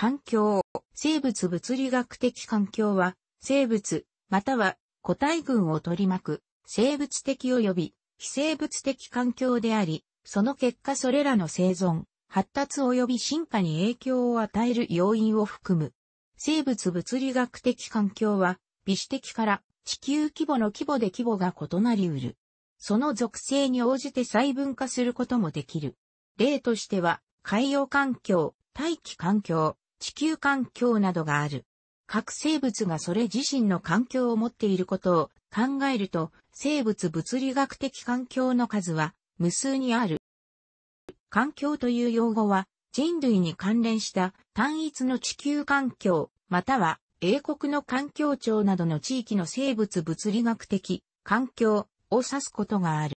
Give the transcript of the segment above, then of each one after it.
環境、生物物理学的環境は、生物、または個体群を取り巻く、生物的及び非生物的環境であり、その結果それらの生存、発達及び進化に影響を与える要因を含む。生物物理学的環境は、微視的から地球規模の規模で規模が異なり得る。その属性に応じて細分化することもできる。例としては、海洋環境、大気環境、地球環境などがある。各生物がそれ自身の環境を持っていることを考えると、生物物理学的環境の数は無数にある。環境という用語は人類に関連した単一の地球環境、または英国の環境庁などの地域の生物物理学的環境を指すことがある。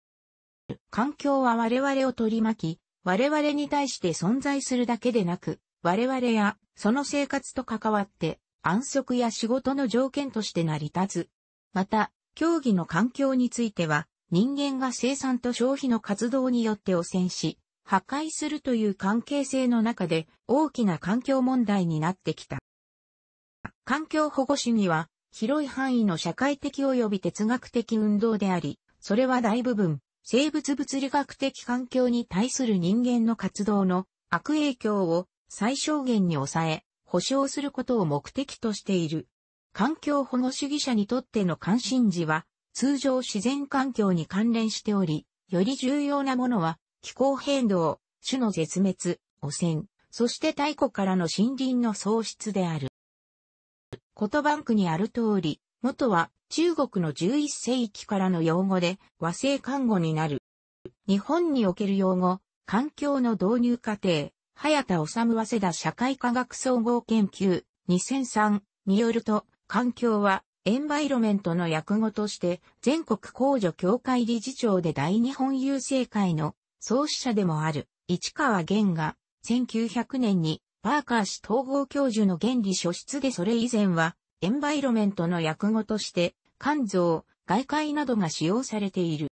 環境は我々を取り巻き、我々に対して存在するだけでなく、我々やその生活と関わって安息や仕事の条件として成り立つ。また、競技の環境については、人間が生産と消費の活動によって汚染し、破壊するという関係性の中で大きな環境問題になってきた。環境保護主義は広い範囲の社会的及び哲学的運動であり、それは大部分生物物理学的環境に対する人間の活動の悪影響を最小限に抑え、保障することを目的としている。環境保護主義者にとっての関心事は、通常自然環境に関連しており、より重要なものは、気候変動、種の絶滅、汚染、そして太古からの森林の喪失である。言バンクにある通り、元は中国の11世紀からの用語で和製看護になる。日本における用語、環境の導入過程、早田治早稲田社会科学総合研究2003によると、環境はエンバイロメントの訳語として全国公助協会理事長で大日本郵政会の創始者でもある市川玄が1900年にパーカー氏統合教授の原理書出でそれ以前はエンバイロメントの訳語として肝臓、外界などが使用されている。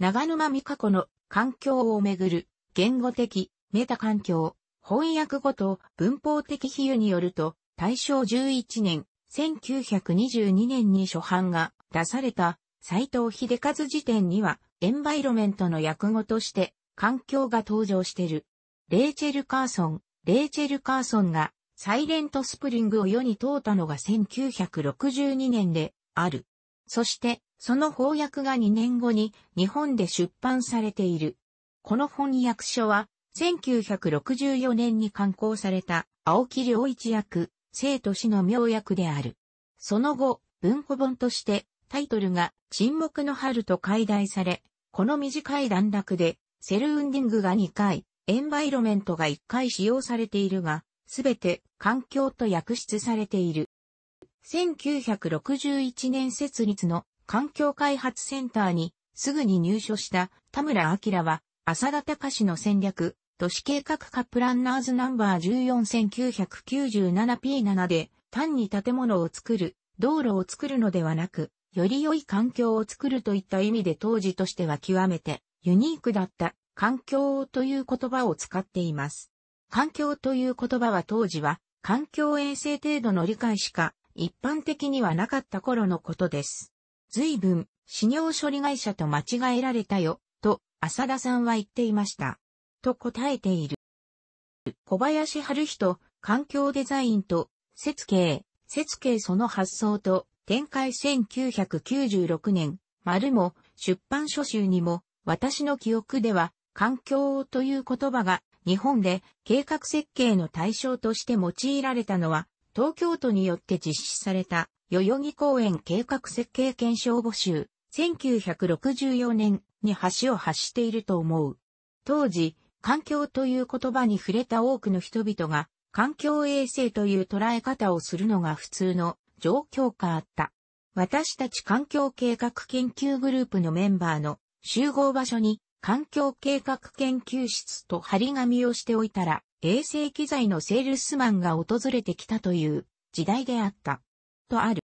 長沼美香子の環境をめぐる言語的メタ環境、翻訳語と文法的比喩によると、大正11年、1922年に初版が出された斎藤秀和辞典には、エンバイロメントの訳語として環境が登場してる。レーチェル・カーソン、レーチェル・カーソンがサイレント・スプリングを世に問うたのが1962年である。そして、その翻訳が2年後に日本で出版されている。この翻訳書は1964年に刊行された青木良一役、生と死の妙役である。その後、文庫本としてタイトルが沈黙の春と解題され、この短い段落でセルウンディングが2回、エンバイロメントが1回使用されているが、すべて環境と訳出されている。1961年設立の環境開発センターにすぐに入所した田村明は浅田隆の戦略、都市計画化プランナーズナンバー 14997P7 で単に建物を作る、道路を作るのではなく、より良い環境を作るといった意味で当時としては極めてユニークだった環境という言葉を使っています。環境という言葉は当時は環境衛生程度の理解しか一般的にはなかった頃のことです。随分、死尿処理会社と間違えられたよ、と浅田さんは言っていました。と答えている。小林春人、環境デザインと、設計、設計その発想と、展開1996年、丸も出版書集にも、私の記憶では、環境という言葉が日本で計画設計の対象として用いられたのは、東京都によって実施された代々木公園計画設計検証募集1964年に橋を発していると思う。当時、環境という言葉に触れた多くの人々が、環境衛生という捉え方をするのが普通の状況下あった。私たち環境計画研究グループのメンバーの集合場所に環境計画研究室と張り紙をしておいたら衛生機材のセールスマンが訪れてきたという時代であった。とある。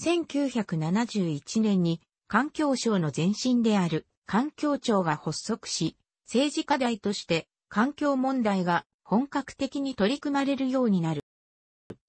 1971年に環境省の前身である環境庁が発足し、政治課題として環境問題が本格的に取り組まれるようになる。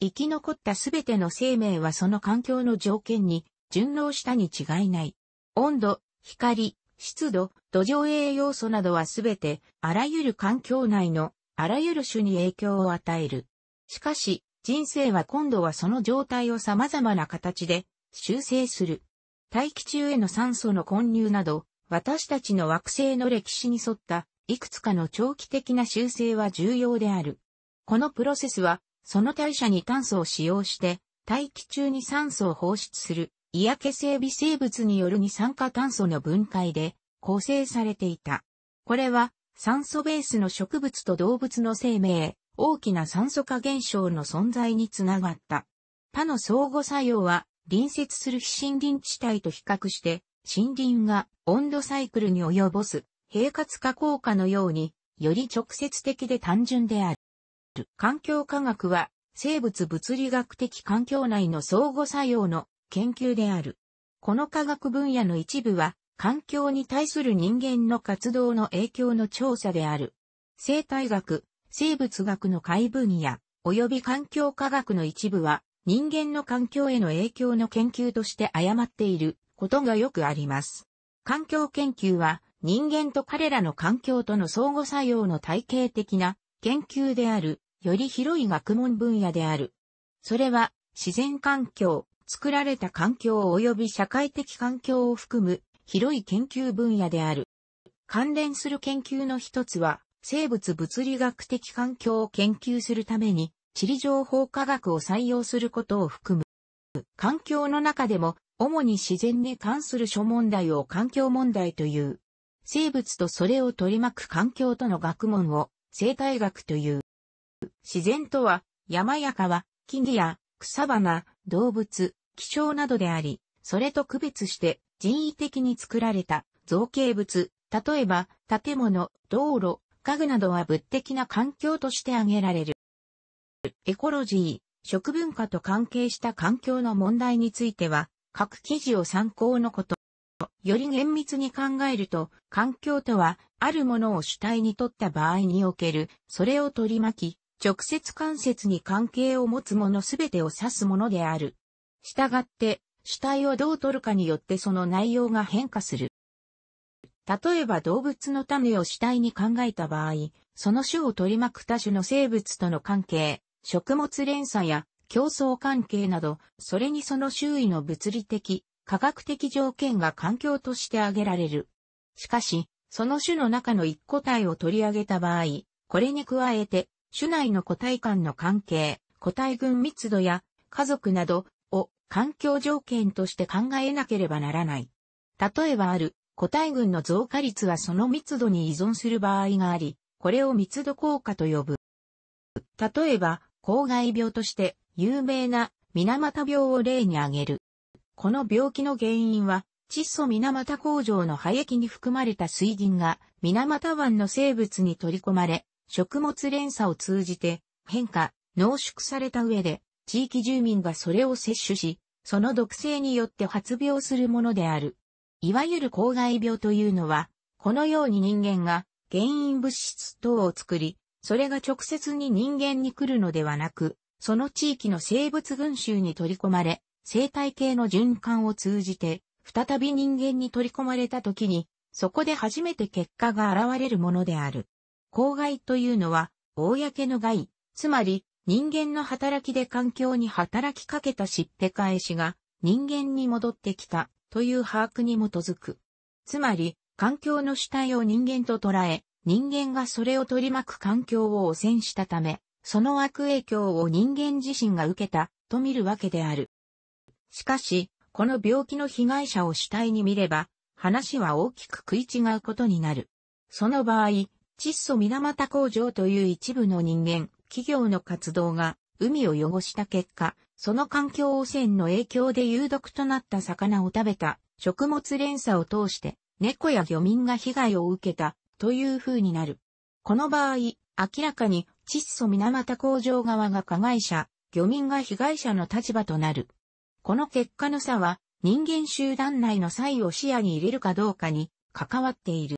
生き残ったすべての生命はその環境の条件に順応したに違いない。温度、光、湿度、土壌栄養素などはすべてあらゆる環境内のあらゆる種に影響を与える。しかし、人生は今度はその状態を様々な形で修正する。大気中への酸素の混入など、私たちの惑星の歴史に沿ったいくつかの長期的な修正は重要である。このプロセスは、その代謝に炭素を使用して、大気中に酸素を放出する、嫌気性微生物による二酸化炭素の分解で構成されていた。これは、酸素ベースの植物と動物の生命、大きな酸素化現象の存在につながった。他の相互作用は隣接する非森林地帯と比較して、森林が温度サイクルに及ぼす平滑化効果のように、より直接的で単純である。環境科学は、生物物理学的環境内の相互作用の研究である。この科学分野の一部は、環境に対する人間の活動の影響の調査である。生態学、生物学の解分野、及び環境科学の一部は、人間の環境への影響の研究として誤っていることがよくあります。環境研究は人間と彼らの環境との相互作用の体系的な研究である、より広い学問分野である。それは自然環境、作られた環境及び社会的環境を含む広い研究分野である。関連する研究の一つは、生物物理学的環境を研究するために地理情報科学を採用することを含む。環境の中でも、主に自然に関する諸問題を環境問題という。生物とそれを取り巻く環境との学問を生態学という。自然とは、山や川、木々や草花、動物、気象などであり、それと区別して人為的に作られた造形物、例えば建物、道路、家具などは物的な環境として挙げられる。エコロジー、食文化と関係した環境の問題については、各記事を参考のこと。より厳密に考えると、環境とは、あるものを主体にとった場合における、それを取り巻き、直接間接に関係を持つものすべてを指すものである。したがって、主体をどう取るかによってその内容が変化する。例えば動物の種を主体に考えた場合、その種を取り巻く他種の生物との関係、食物連鎖や競争関係など、それにその周囲の物理的、科学的条件が環境として挙げられる。しかし、その種の中の一個体を取り上げた場合、これに加えて、種内の個体間の関係、個体群密度や家族などを環境条件として考えなければならない。例えばある個体群の増加率はその密度に依存する場合があり、これを密度効果と呼ぶ。例えば、公害病として有名な水俣病を例に挙げる。この病気の原因は、窒素水俣工場の廃液に含まれた水銀が水俣湾の生物に取り込まれ、食物連鎖を通じて変化、濃縮された上で、地域住民がそれを摂取し、その毒性によって発病するものである。いわゆる公害病というのは、このように人間が原因物質等を作り、それが直接に人間に来るのではなく、その地域の生物群衆に取り込まれ、生態系の循環を通じて、再び人間に取り込まれた時に、そこで初めて結果が現れるものである。公害というのは、公の害、つまり人間の働きで環境に働きかけたしっぺ返しが人間に戻ってきたという把握に基づく。つまり、環境の主体を人間と捉え、人間がそれを取り巻く環境を汚染したため、その悪影響を人間自身が受けたと見るわけである。しかし、この病気の被害者を主体に見れば、話は大きく食い違うことになる。その場合、窒素水俣工場という一部の人間、企業の活動が海を汚した結果、その環境汚染の影響で有毒となった魚を食べた食物連鎖を通して猫や漁民が被害を受けたという風になる。この場合、明らかに窒素水俣工場側が加害者、漁民が被害者の立場となる。この結果の差は人間集団内の差異を視野に入れるかどうかに関わっている。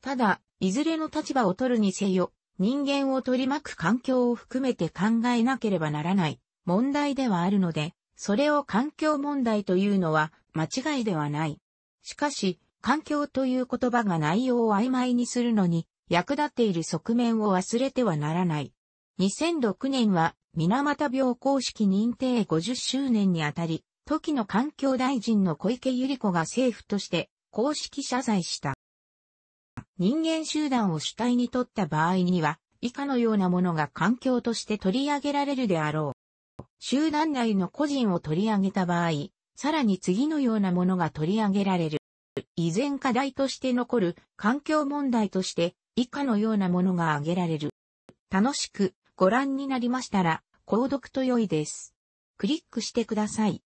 ただ、いずれの立場を取るにせよ、人間を取り巻く環境を含めて考えなければならない問題ではあるので、それを環境問題というのは間違いではない。しかし、環境という言葉が内容を曖昧にするのに役立っている側面を忘れてはならない。2006年は水俣病公式認定50周年にあたり、時の環境大臣の小池百合子が政府として公式謝罪した。人間集団を主体に取った場合には、以下のようなものが環境として取り上げられるであろう。集団内の個人を取り上げた場合、さらに次のようなものが取り上げられる。依然課題として残る環境問題として以下のようなものが挙げられる。楽しくご覧になりましたら、購読と良いです。クリックしてください。